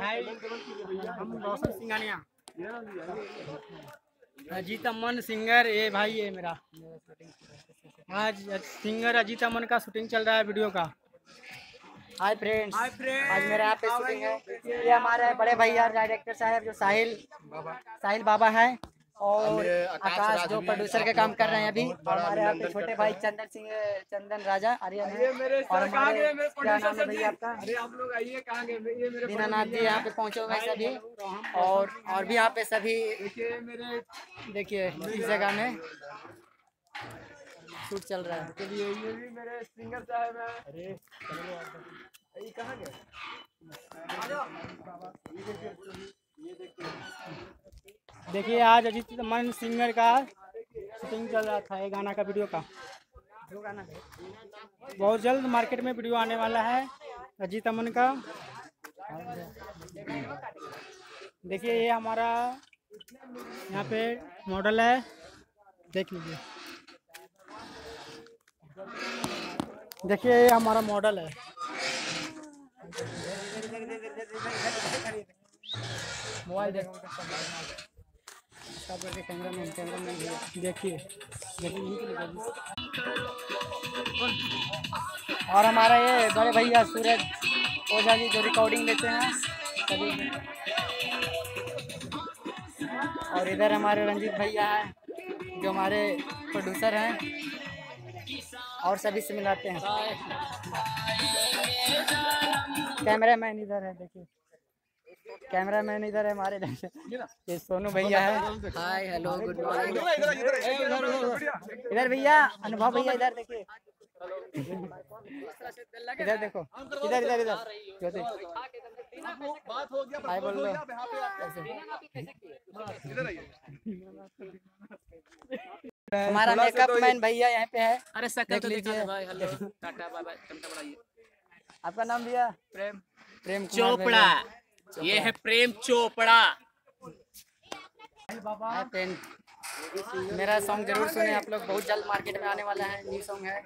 हाय। हम रोशन सिंगानिया अजीत अमन सिंगर ये भाई ये मेरा। आज सिंगर अजीत अमन का शूटिंग चल रहा है वीडियो का। हाय फ्रेंड्स हाय फ्रेंड्स आज मेरे यहाँ पे शूटिंग है। ये हमारे बड़े भैया डायरेक्टर साहब जो साहिल साहिल बाबा है। और आकाश जो प्रोड्यूसर के काम कर रहे हैं अभी और हमारे यहाँ पे छोटे भाई चंदन सिंह चंदन राजा आर्यन है और हमारे क्या नाम है भैया आपका? अरे आप लोग आइए कहाँ गए? ये मेरे दीनानाथ जी यहाँ पे पहुँचे हुए सभी और और भी यहाँ पे सभी देखिए इस जगह में शूट चल रहा है। चलिए ये भी मेरे सिंगर साहब हैं। अरे ये कहाँ गए? ये देखिए। आज अजीत अमन सिंगर का शूटिंग चल रहा था, ये गाना का वीडियो का। गाना बहुत जल्द मार्केट में वीडियो आने वाला है, अजीत अमन का। देखिए, ये हमारा यहाँ पे मॉडल है, देख लीजिए। देखिए, ये हमारा मॉडल है। मोबाइल देखो। करके कैमरा मैन कैमरा मैन देखिए। और हमारा ये बड़े भैया सूरज ओझा जी जो रिकॉर्डिंग लेते हैं और इधर हमारे रंजीत भैया हैं, जो हमारे प्रोड्यूसर हैं, और सभी से मिलाते हैं। कैमरा मैन इधर है, देखिए। कैमरा मैन इधर है हमारे ये सोनू भैया है हाय हेलो गुड मॉर्निंग इधर भैया अनुभव भैया इधर देखिए इधर देखो इधर इधर इधर ज्योति हाय बोल लो हमारा मेकअप मैन भैया यहाँ पे है अरे सकल तो दिखा भाई हेलो टाटा बाय बाय टमटा बढ़ाइए आपका नाम भैया प्रेम प्रेम चोपड़ा। ये है प्रेम चोपड़ा। फ्रेंड मेरा सॉन्ग ज़रूर सुने आप लोग बहुत जल्द मार्केट में आने वाला है न्यू सॉन्ग है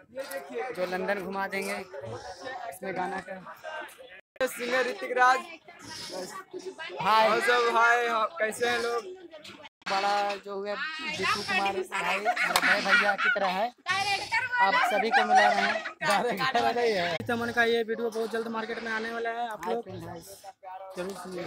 जो लंदन घुमा देंगे इसमें गाना का। सिंगर ऋतिक राज। हाय सब हाय हाँ, कैसे हैं लोग? बड़ा जो हुआ दीपू कुमार भाई मेरा बड़े भैया की तरह है। आप सभी को मिला रहे हैं चमन का ये वीडियो बहुत जल्द मार्केट में आने वाला है आप लोग ज़रूर सुनिए